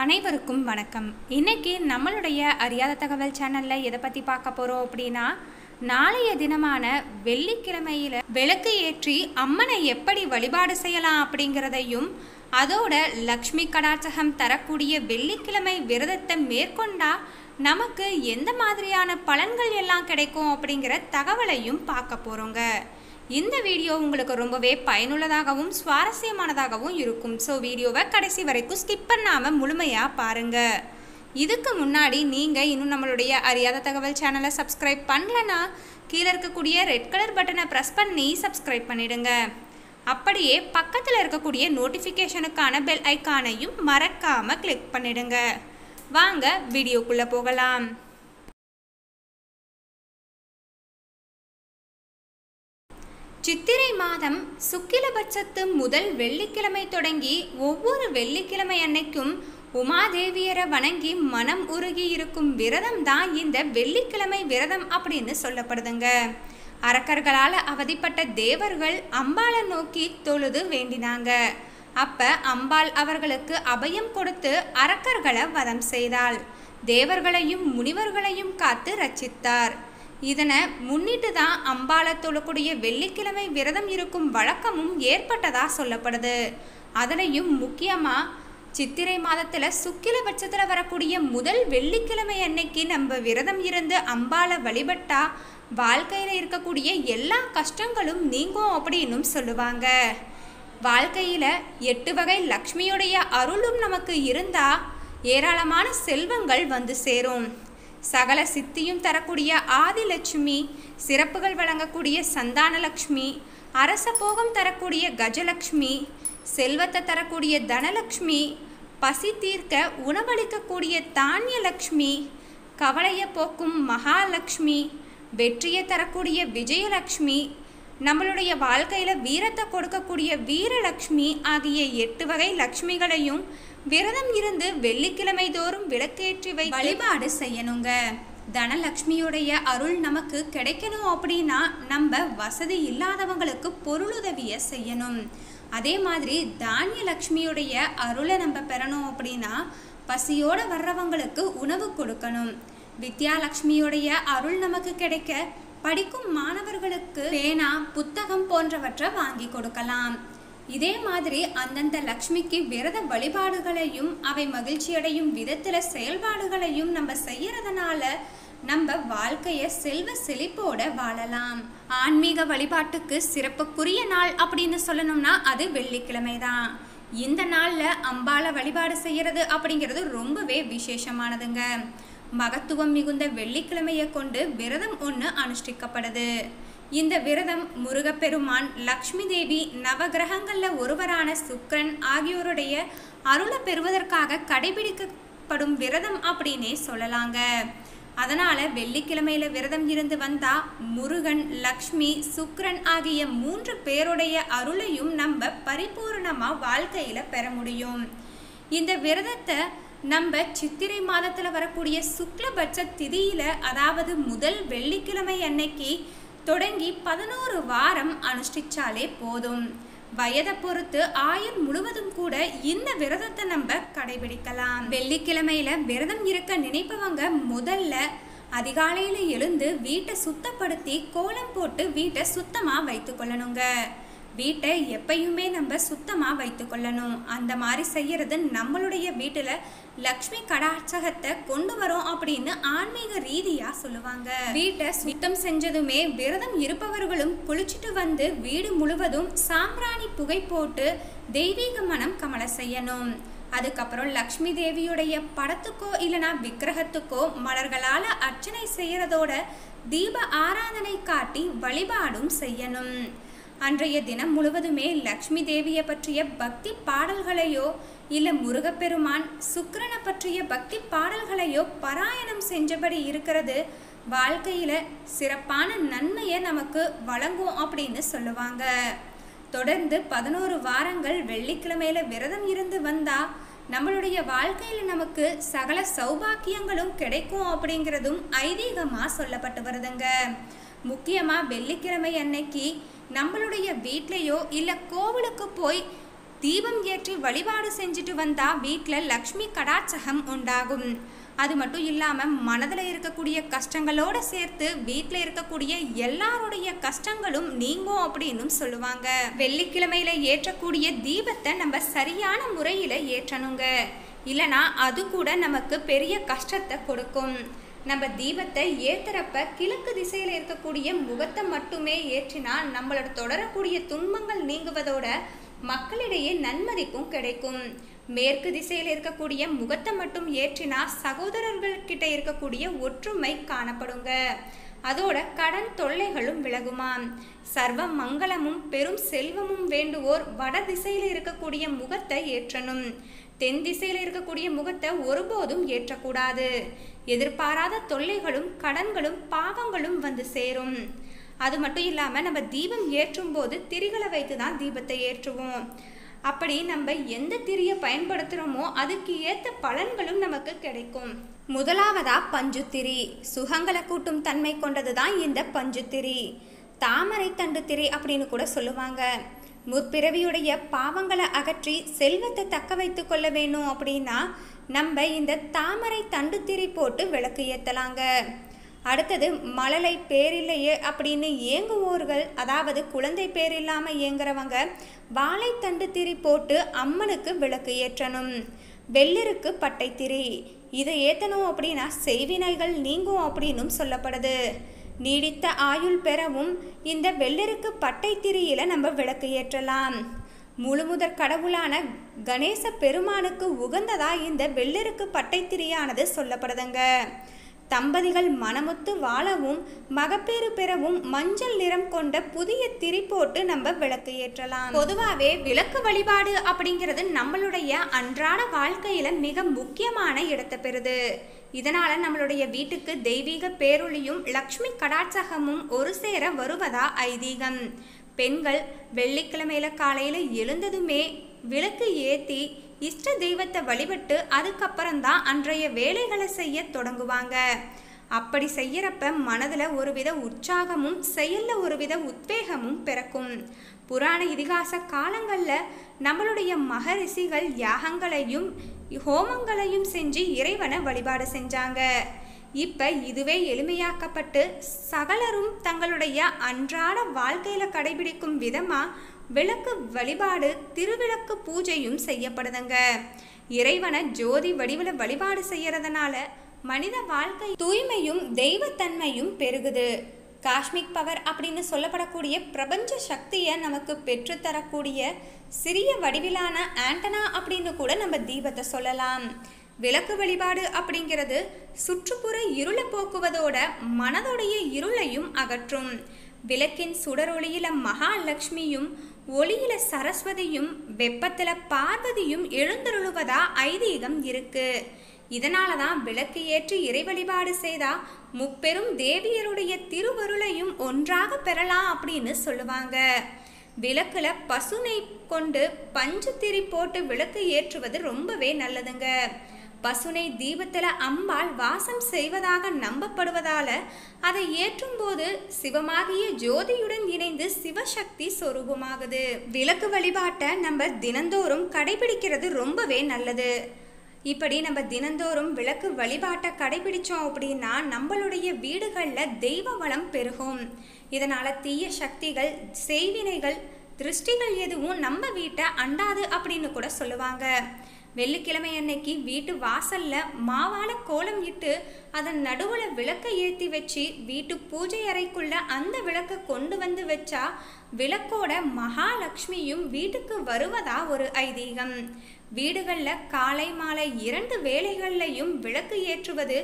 அனைவருக்கும் வணக்கம். இன்னைக்கு நம்மளுடைய அறியாத தகவல் சேனல்ல எதை பத்தி பார்க்க போறோம் அப்படின்னா நாளைய தினமான வெள்ளிக்கிழமையில விளக்கு ஏற்றி அம்மனை எப்படி வழிபாடு செய்யலாம் அப்படிங்கிறதையும் அதோட லக்ஷ்மி கடாட்சகம் தரக்கூடிய வெள்ளிக்கிழமை விரதத்தை மேற்கொண்டா நமக்கு எந்த மாதிரியான பலன்கள் எல்லாம் கிடைக்கும் அப்படிங்கிற தகவலையும் பார்க்க போறோங்க. இந்த வீடியோ உங்களுக்கு ரொம்பவே பயனுள்ளதாகவும் சுவாரஸ்யமானதாகவும் இருக்கும். ஸோ வீடியோவை கடைசி வரைக்கும் ஸ்கிப் பண்ணாமல் முழுமையாக பாருங்கள் இதுக்கு முன்னாடி நீங்கள் இன்னும் நம்மளுடைய அறியாத தகவல் சேனலை சப்ஸ்கிரைப் பண்ணலன்னா கீழே இருக்கக்கூடிய ரெட் கலர் பட்டனை ப்ரெஸ் பண்ணி சப்ஸ்கிரைப் பண்ணிடுங்க. அப்படியே பக்கத்தில் இருக்கக்கூடிய நோட்டிஃபிகேஷனுக்கான பெல் ஐக்கானையும் மறக்காமல் கிளிக் பண்ணிடுங்க. வாங்க வீடியோக்குள்ளே போகலாம். சித்திரை மாதம் சுக்கிலபட்சத்து முதல் வெள்ளிக்கிழமை தொடங்கி ஒவ்வொரு வெள்ளிக்கிழமை அன்னைக்கும் உமாதேவியரை வணங்கி மனம் உருகி இருக்கும் விரதம் தான் இந்த வெள்ளிக்கிழமை விரதம் அப்படின்னு சொல்லப்படுதுங்க. அரக்கர்களால் அவதிப்பட்ட தேவர்கள் அம்பாளை நோக்கி தொழுது வேண்டினாங்க. அப்ப அம்பாள் அவர்களுக்கு அபயம் கொடுத்து அரக்கர்களை வதம் செய்தாள். தேவர்களையும் முனிவர்களையும் காத்து ரச்சித்தார் இதனை முன்னிட்டு தான் அம்பாளை தொழக்கூடிய வெள்ளிக்கிழமை விரதம் இருக்கும் வழக்கமும் ஏற்பட்டதா சொல்லப்படுது. அதனையும் முக்கியமாக சித்திரை மாதத்தில் சுக்கில பட்சத்தில் வரக்கூடிய முதல் வெள்ளிக்கிழமை அன்னைக்கு நம்ம விரதம் இருந்து அம்பாள வழிபட்டா வாழ்க்கையில் இருக்கக்கூடிய எல்லா கஷ்டங்களும் நீங்கும் அப்படின்னும் சொல்லுவாங்க. வாழ்க்கையில் எட்டு வகை லக்ஷ்மியுடைய அருளும் நமக்கு இருந்தால் ஏராளமான செல்வங்கள் வந்து சேரும். சகல சித்தியும் தரக்கூடிய ஆதிலட்சுமி சிறப்புகள் வழங்கக்கூடிய சந்தானலக்ஷ்மி அரச போகம் தரக்கூடிய கஜலக்ஷ்மி செல்வத்தை தரக்கூடிய தனலக்ஷ்மி பசி தீர்க்க உணவளிக்கக்கூடிய தானியலக்ஷ்மி கவலையை போக்கும் மகாலட்சுமி வெற்றியை தரக்கூடிய விஜயலக்ஷ்மி நம்மளுடைய வாழ்க்கையில் வீரத்தை கொடுக்கக்கூடிய வீரலக்ஷ்மி ஆகிய எட்டு வகை லக்ஷ்மிகளையும் விரதம் இருந்து வெள்ளிக்கிழமை தோறும் விளக்கேற்றி வை வழிபாடு செய்யணுங்க. தனலக்ஷ்மியுடைய அருள் நமக்கு கிடைக்கணும் அப்படின்னா நம்ம வசதி இல்லாதவங்களுக்கு பொருளுதவியை செய்யணும். அதே மாதிரி தானிய லக்ஷ்மியுடைய அருளை நம்ம பெறணும் அப்படின்னா பசியோடு வர்றவங்களுக்கு உணவு கொடுக்கணும். வித்யாலக்ஷ்மியுடைய அருள் நமக்கு கிடைக்க படிக்கும் மாணவர்களுக்கு பேனா புத்தகம் போன்றவற்றை வாங்கி கொடுக்கலாம். இதே மாதிரி அந்தந்த லக்ஷ்மிக்கு விரத வழிபாடுகளையும் அவை மகிழ்ச்சியடையும் விதத்தில் செயல்பாடுகளையும் நம்ம செய்யறதுனால நம்ம வாழ்க்கையை செல்வ செழிப்போட வாழலாம். ஆன்மீக வழிபாட்டுக்கு சிறப்புக்குரிய நாள் அப்படின்னு சொல்லணும்னா அது வெள்ளிக்கிழமை தான் இந்த நாளில் அம்பாலை வழிபாடு செய்கிறது அப்படிங்கிறது ரொம்பவே விசேஷமானதுங்க. மகத்துவம் மிகுந்த வெள்ளிக்கிழமையை கொண்டு விரதம் ஒன்று அனுஷ்டிக்கப்படுது. இந்த விரதம் முருகப்பெருமான் லக்ஷ்மி தேவி நவகிரகங்களில் ஒருவரான சுக்கரன் ஆகியோருடைய அருளை பெறுவதற்காக கடைபிடிக்கப்படும் விரதம் அப்படின்னே சொல்லலாங்க. அதனால் வெள்ளிக்கிழமையில் விரதம் இருந்து வந்தால் முருகன் லக்ஷ்மி சுக்ரன் ஆகிய மூன்று பேருடைய அருளையும் நம்ம பரிபூர்ணமாக வாழ்க்கையில் பெற முடியும். இந்த விரதத்தை நம்ம சித்திரை மாதத்தில் வரக்கூடிய சுக்லபட்ச திதியில் அதாவது முதல் வெள்ளிக்கிழமை அன்னைக்கு தொடங்கி பதினோரு வாரம் அனுஷ்டிச்சாலே போதும். வயதை பொறுத்து ஆயுள் முழுவதும் கூட இந்த விரதத்தை நம்ம கடைபிடிக்கலாம். வெள்ளிக்கிழமையில விரதம் இருக்க நினைப்பவங்க முதல்ல அதிகாலையில் எழுந்து வீட்டை சுத்தப்படுத்தி கோலம் போட்டு வீட்டை சுத்தமாக வைத்து கொள்ளணுங்க. வீட்டை எப்பயுமே நம்ம சுத்தமாக வைத்துக்கொள்ளணும் அந்த மாதிரி செய்யறது நம்மளுடைய வீட்டில் லக்ஷ்மி கடாட்சகத்தை கொண்டு வரோம் அப்படின்னு ஆன்மீக ரீதியாக சொல்லுவாங்க. வீட்டை சுத்தம் செஞ்சதுமே விரதம் இருப்பவர்களும் குளிச்சுட்டு வந்து வீடு முழுவதும் சாம்பிராணி புகை போட்டு தெய்வீக மனம் கமல செய்யணும். அதுக்கப்புறம் லக்ஷ்மி தேவியுடைய படத்துக்கோ இல்லைனா விக்கிரகத்துக்கோ மலர்களால் அர்ச்சனை செய்யறதோட தீப ஆராதனை காட்டி வழிபாடும் செய்யணும். அன்றைய தினம் முழுவதுமே லக்ஷ்மி தேவியை பற்றிய பக்தி பாடல்களையோ இல்லை முருகப்பெருமான் சுக்கிரனை பற்றிய பக்தி பாடல்களையோ பாராயணம் செஞ்சபடி இருக்கிறது வாழ்க்கையில் சிறப்பான நன்மையை நமக்கு வழங்கும் அப்படின்னு சொல்லுவாங்க. தொடர்ந்து பதினோரு வாரங்கள் வெள்ளிக்கிழமையில விரதம் இருந்து வந்தா நம்மளுடைய வாழ்க்கையில் நமக்கு சகல சௌபாக்கியங்களும் கிடைக்கும் அப்படிங்கிறதும் ஐதீகமாக சொல்லப்பட்டு வருதுங்க. முக்கியமாக வெள்ளிக்கிழமை அன்னைக்கு நம்மளுடைய வீட்லேயோ இல்லை கோவிலுக்கு போய் தீபம் ஏற்றி வழிபாடு செஞ்சுட்டு வந்தால் வீட்டில் லக்ஷ்மி கடாட்சகம் உண்டாகும். அது மட்டும் இல்லாமல் மனதில் இருக்கக்கூடிய கஷ்டங்களோடு சேர்த்து வீட்டில் இருக்கக்கூடிய எல்லாருடைய கஷ்டங்களும் நீங்கும் அப்படின்னு சொல்லுவாங்க. வெள்ளிக்கிழமையில ஏற்றக்கூடிய தீபத்தை நம்ம சரியான முறையில் ஏற்றணுங்க. இல்லைனா அது கூட நமக்கு பெரிய கஷ்டத்தை கொடுக்கும். நம்ம தீபத்தை ஏத்துறப்ப கிழக்கு திசையில் இருக்கக்கூடிய முகத்தை மட்டுமே ஏற்றினா நம்மளோட தொடரக்கூடிய துன்பங்கள் நீங்குவதோட மக்களிடையே நன்மதிப்பும் கிடைக்கும். மேற்கு திசையில் இருக்கக்கூடிய முகத்தை மட்டும் ஏற்றினா சகோதரர்கள்கிட்ட இருக்கக்கூடிய ஒற்றுமை காணப்படுங்க. அதோட கடன் தொல்லைகளும் விலகுமாம் சர்வ மங்களமும் பெரும் செல்வமும் வேண்டுவோர் வட திசையில் இருக்கக்கூடிய முகத்தை ஏற்றணும். தென் திசையில் இருக்கக்கூடிய முகத்தை ஒருபோதும் ஏற்றக்கூடாது. எதிர்பாராத தொல்லைகளும் கடன்களும் பாவங்களும் வந்து சேரும். அது மட்டும் இல்லாமல் நம்ம தீபம் ஏற்றும் போது திரிகளை வைத்து தான் தீபத்தை ஏற்றுவோம். அப்படி நம்ம எந்த திரியை பயன்படுத்துகிறோமோ அதுக்கு ஏற்ற பலன்களும் நமக்கு கிடைக்கும். முதலாவதா பஞ்சுத்திரி. சுகங்களை கூட்டும் தன்மை கொண்டது தான் இந்த பஞ்சுத்திரி. தாமரை தண்டு திரி அப்படின்னு கூட சொல்லுவாங்க. முற்பிறவியுடைய பாவங்களை அகற்றி செல்வத்தை தக்க வைத்து கொள்ள வேணும் அப்படின்னா நம்ம இந்த தாமரை தண்டு திரி போட்டு விளக்கு ஏற்றலாங்க அடுத்தது மழலை பேரில்லையே அப்படின்னு ஏங்குவோர்கள் அதாவது குழந்தை பேர் இல்லாமல் ஏங்குறவங்க வாழைத்தண்டு திரி போட்டு அம்மனுக்கு விளக்கு ஏற்றணும். வெள்ளருக்கு பட்டை திரி இதை ஏற்றணும் அப்படின்னா செய்வினைகள் நீங்கும் அப்படின்னும் சொல்லப்படுது. நீடித்த ஆயுள் பெறவும் இந்த வெள்ளருக்கு பட்டை திரியில நம்ம விளக்கு ஏற்றலாம். முழுமுதற் கடவுளான கணேச பெருமானுக்கு உகந்ததா இந்த வெள்ளருக்கு பட்டை திரியானது சொல்லப்படுதுங்க. தம்பதிகள் மனமுத்து வாழவும் மகப்பேறு பெறவும் மஞ்சள் நிறம் கொண்ட புதிய திரி போட்டு நம்ம விளக்கு ஏற்றலாம். பொதுவாகவே விளக்கு வழிபாடு அப்படிங்கிறது நம்மளுடைய அன்றாட வாழ்க்கையில மிக முக்கியமான இடத்தை பெறுது. இதனால நம்மளுடைய வீட்டுக்கு தெய்வீக பேரொளியும் லக்ஷ்மி கடாட்சகமும் ஒரு சேர வருவதா ஐதீகம். பெண்கள் வெள்ளிக்கிழமையில காலையில எழுந்ததுமே விளக்கு ஏத்தி இஷ்ட தெய்வத்தை வழிபட்டு அதுக்கப்புறம் தான் அன்றைய வேலைகளை செய்ய தொடங்குவாங்க. அப்படி செய்யறப்ப மனதில் ஒருவித உற்சாகமும் செயலில் ஒருவித உத்வேகமும் பிறக்கும். புராண இதிகாச காலங்களில் நம்மளுடைய மகரிஷிகள் யாகங்களையும் ஹோமங்களையும் செஞ்சு இறைவனை வழிபாடு செஞ்சாங்க. இப்போ இதுவே எளிமையாக்கப்பட்டு சகலரும் தங்களுடைய அன்றாட வாழ்க்கையில் கடைபிடிக்கும் விதமாக விளக்கு வழிபாடு திருவிளக்கு பூஜையும் செய்யப்படுதுங்க. இறைவனை ஜோதி வடிவில் வழிபாடு செய்யறதுனால மனித வாழ்க்கை தூய்மையும் தெய்வத்தன்மையும் பெருகுது. காஷ்மிக் பவர் அப்படின்னு சொல்லப்படக்கூடிய பிரபஞ்ச சக்தியை நமக்கு பெற்றுத்தரக்கூடிய சிறிய வடிவிலான ஆண்டனா அப்படின்னு கூட நம்ம தீபத்தை சொல்லலாம். விளக்கு வழிபாடு அப்படிங்கிறது சுற்றுப்புற இருளை போக்குவதோட மனதுடைய இருளையும் அகற்றும். விளக்கின் சுடரொளியில மகாலட்சுமியும் ஒளியில சரஸ்வதியும் வெப்பத்துல பார்வதியும் எழுந்தருளுவதா ஐதீகம் இருக்கு. இதனால தான் விளக்கு ஏற்றி இறை வழிபாடு செய்தா முப்பெரும் தேவியருடைய திருவருளையும் ஒன்றாக பெறலாம் அப்படின்னு சொல்லுவாங்க. விளக்குல பசுனை கொண்டு பஞ்சு திரி போட்டு விளக்கு ஏற்றுவது ரொம்பவே நல்லதுங்க. பசுனை தீபத்தில் அம்பாள் வாசம் செய்வதாக நம்பப்படுவதால அதை ஏற்றும் போது சிவமாகிய ஜோதியுடன் இணைந்து சிவசக்தி சொரூபமாகுது. விளக்கு வழிபாட்டை நம்ம தினந்தோறும் கடைபிடிக்கிறது ரொம்பவே நல்லது. இப்படி நம்ம தினந்தோறும் விளக்கு வழிபாட்டை கடைபிடிச்சோம் அப்படின்னா நம்மளுடைய வீடுகளில் தெய்வ வளம் பெருகும். இதனால் தீய சக்திகள் செய்வினைகள் திருஷ்டிகள் எதுவும் நம்ம வீட்டை அண்டாது அப்படின்னு கூட சொல்லுவாங்க. வெள்ளிக்கிழமை அன்னைக்கு வீட்டு வாசல்ல மாவால கோலம் இட்டு அதன் நடுவுல விளக்கை ஏற்றி வச்சு வீட்டு பூஜை அறைக்குள்ள அந்த விளக்கை கொண்டு வந்து வச்சா விளக்கோட மகாலட்சுமியும் வீட்டுக்கு வருவதா ஒரு ஐதீகம். வீடுகளில் காலை மாலை இரண்டு வேலைகள்லையும் விளக்கு ஏற்றுவது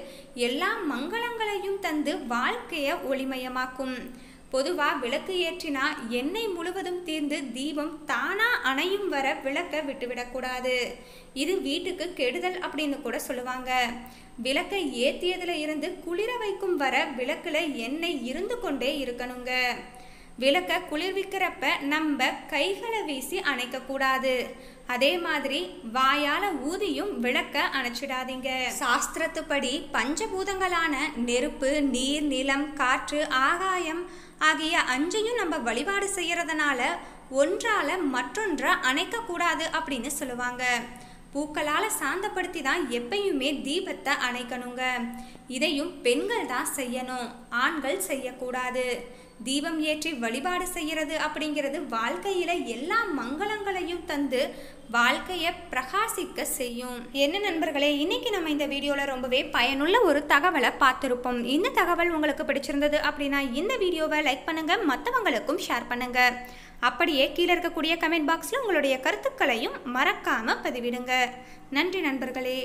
எல்லா மங்களங்களையும் தந்து வாழ்க்கையை ஒளிமயமாக்கும். பொதுவாக விளக்கு ஏற்றினா எண்ணெய் முழுவதும் தீர்ந்து தீபம் தானா அணையும் வர விளக்க விட்டுவிடக்கூடாது இது வீட்டுக்கு கெடுதல் அப்படின்னு கூட சொல்லுவாங்க. விளக்கை ஏற்றியதுல இருந்து குளிர வைக்கும் வர விளக்குல எண்ணெய் இருந்து கொண்டே இருக்கணுங்க. விளக்க குளிர்விக்கிறப்ப நம்ம கைகளை வீசி அணைக்கக்கூடாது அதே மாதிரி வாயால ஊதியும் விளக்க அணைச்சிடாதீங்க. சாஸ்திரத்துப்படி பஞ்சபூதங்களான நெருப்பு நீர் நிலம் காற்று ஆகாயம் ஆகிய அஞ்சையும் நம்ம வழிபாடு செய்யறதுனால ஒன்றால மற்றொன்றை அணைக்கக்கூடாது அப்படின்னு சொல்லுவாங்க. பூக்களால் சாந்தப்படுத்தி தான் எப்பயுமே தீபத்தை அணைக்கணுங்க. இதையும் பெண்கள் தான் செய்யணும். ஆண்கள் செய்யக்கூடாது. தீபம் ஏற்றி வழிபாடு செய்கிறது அப்படிங்கிறது வாழ்க்கையில எல்லா மங்களங்களையும் தந்து வாழ்க்கையை பிரகாசிக்க செய்யும். என்ன நண்பர்களே இன்னைக்கு நம்ம இந்த வீடியோவில் ரொம்பவே பயனுள்ள ஒரு தகவலை பார்த்துருப்போம். இந்த தகவல் உங்களுக்கு பிடிச்சிருந்தது அப்படின்னா இந்த வீடியோவை லைக் பண்ணுங்க மற்றவங்களுக்கும் ஷேர் பண்ணுங்க. அப்படியே கீழே இருக்கக்கூடிய கமெண்ட் பாக்ஸில் உங்களுடைய கருத்துக்களையும் மறக்காம பதிவிடுங்க. நன்றி நண்பர்களே.